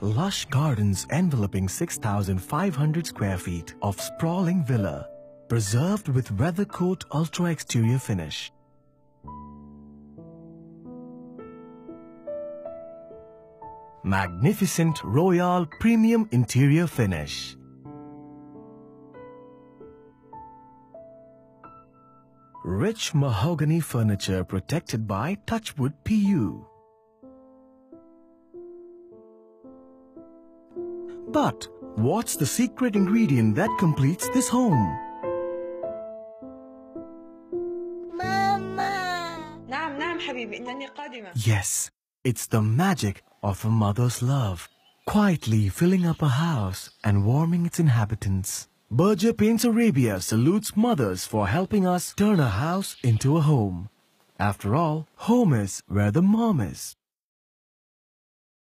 lush gardens enveloping 6,500 square feet of sprawling villa, preserved with Weathercoat Ultra exterior finish. Magnificent Royal Premium Interior Finish. Rich mahogany furniture protected by Touchwood PU. But what's the secret ingredient that completes this home? Yes, it's the magic of a mother's love, quietly filling up a house and warming its inhabitants. Berger Paints Arabia salutes mothers for helping us turn a house into a home. After all, home is where the mom is.